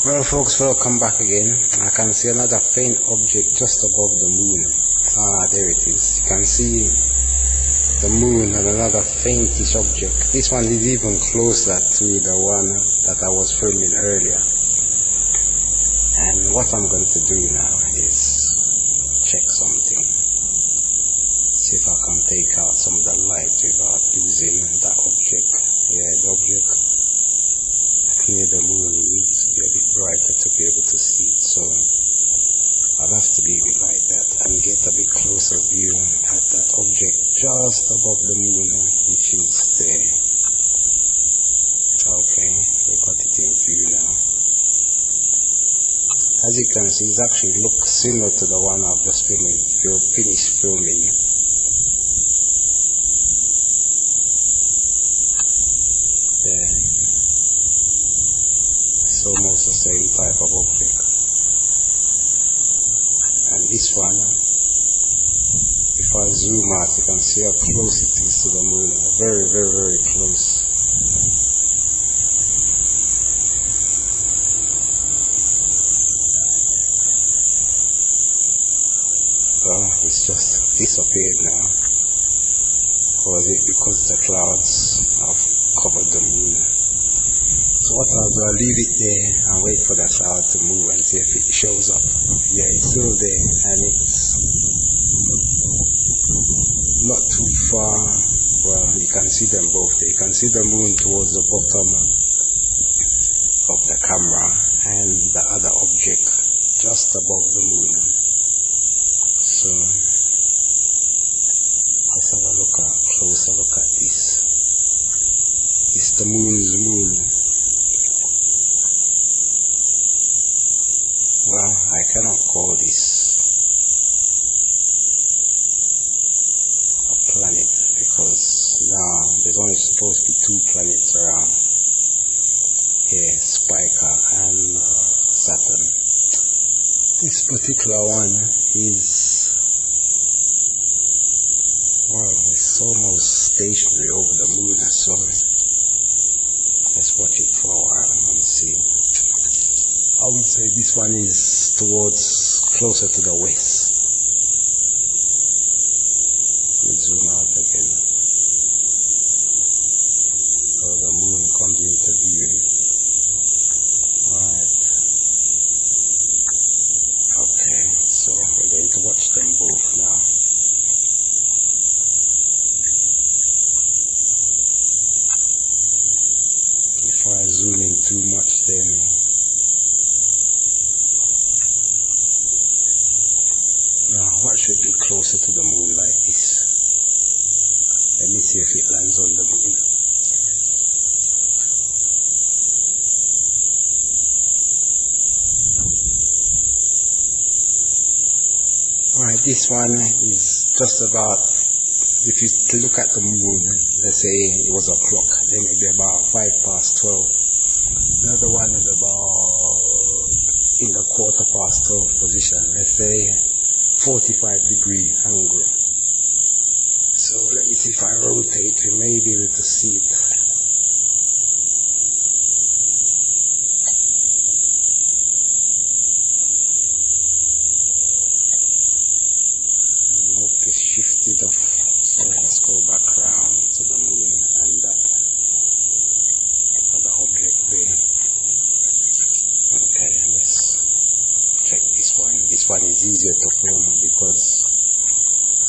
Well, folks, welcome back again. I can see another faint object just above the moon. Ah, there it is. You can see the moon and another faintish object. This one is even closer to the one that I was filming earlier. And what I'm going to do now is check something. See if I can take out some of the light without losing that object. Yeah, the object near the moon needs to be a bit brighter to be able to see it. So I'll have to it like that and get a bit closer view at that object just above the moon, which is there. Okay, we've got it in view now. As you can see, it actually looks similar to the one I've just filming, finished filming. See how close it is to the moon very very very close. Well it's just disappeared now. Or it because the clouds have covered the moon? So what I'll do, I'll leave it there and wait for the cloud to move and see if it shows up. Yeah, it's still there and it's not too far. Well, you can see them both. You can see the moon towards the bottom of the camera and the other object just above the moon. So let's have a look a closer look at this. It's the moon's moon. Well, I cannot call this a planet because now there's only supposed to be two planets around here, Spica and Saturn. This particular one is well, it's almost stationary over the moon, so let's watch it for a while and see. I would say this one is towards closer to the west. Let me zoom out again. So the moon comes into view. Right. Okay, so we're going to watch them both now. If I zoom in too much then Now, what should be closer to the moon like this? Let Alright, this one is just about, if you look at the moon, let's say it was a clock, then it would be about 5 past 12. The other one is about in the quarter past 12 position. Let's say 45 degree angle. So let me see if I rotate, with the be able to see it. Nope, it's shifted off. So let's go back around to the moon and that other object there. Okay, let's check this one. This one is easier to film because,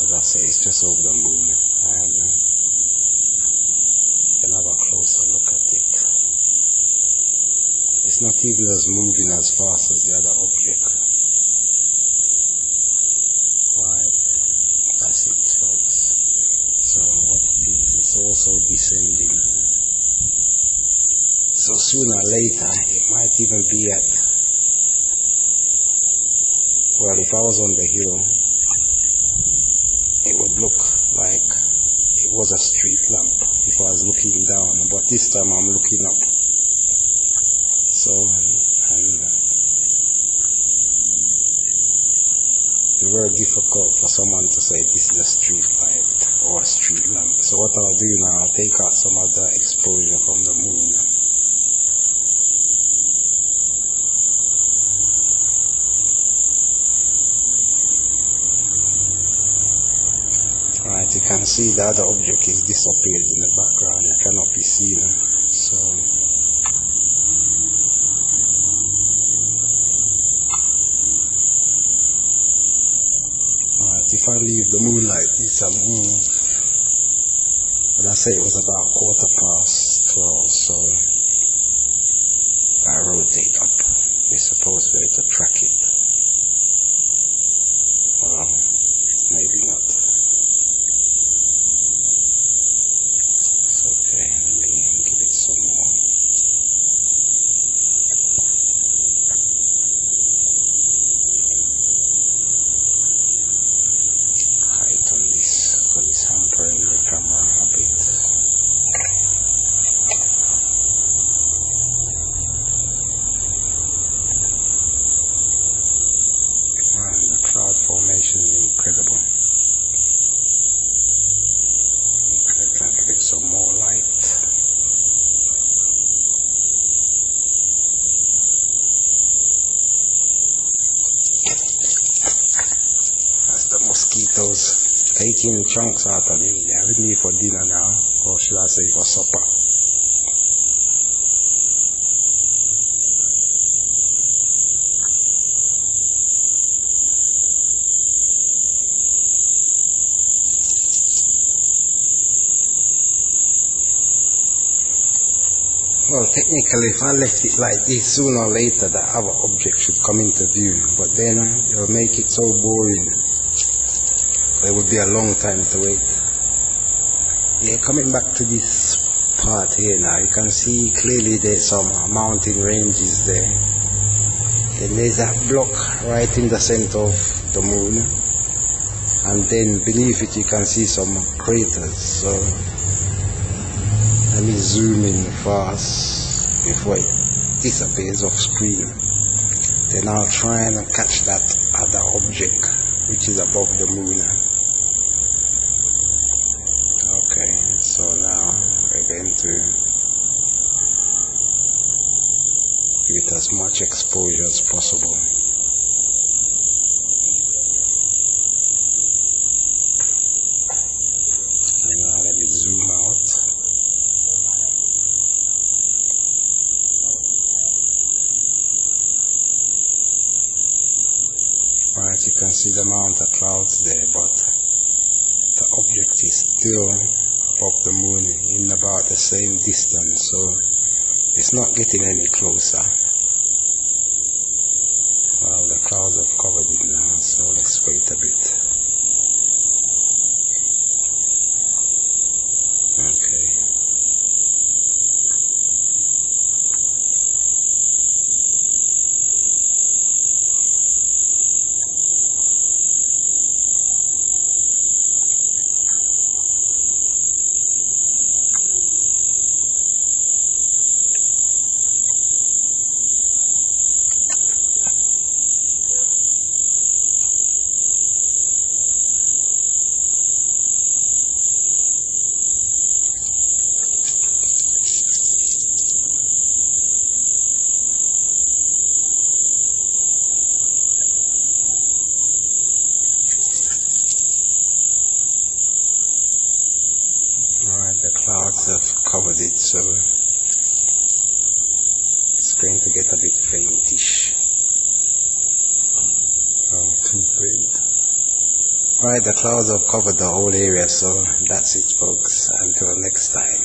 as I say, it's just over the moon. And you can have a closer look at it. Not even moving as fast as the other object. Right, that's it, folks. So what it is, it's also descending. So sooner or later, it might even be at well, if I was on the hill, it would look like it was a street lamp if I was looking down, but this time I'm looking up. So what I'll do now, I'll take out some of the exposure from the moon. Alright, you can see the other object is disappeared in the background. You mosquitoes taking chunks out of me. They're with me for dinner now, or should I say for supper. Well, technically, if I left it like this, sooner or later the other object should come into view. But then it'll make it so boring. There would be a long time to wait. Yeah, coming back to this part here now, you can see clearly there's some mountain ranges there. Then there's that block right in the center of the moon. And then beneath it you can see some craters. So let me zoom in fast before it disappears off screen. Then I'll try and catch that other object which is above the moon. Okay, so now we're going to it as much exposure as possible. Now let me zoom out. Right, you can see the amount of clouds there, but the object is still above the moon in about the same distance, so it's not getting any closer. Well, the clouds have covered it now, so let's wait a bit. Okay. Alright, the clouds have covered it, so it's going to get a bit faintish. Oh, too faint. Alright, the clouds have covered the whole area, so that's it, folks. Until next time.